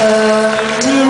呃